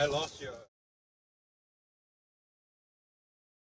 I lost.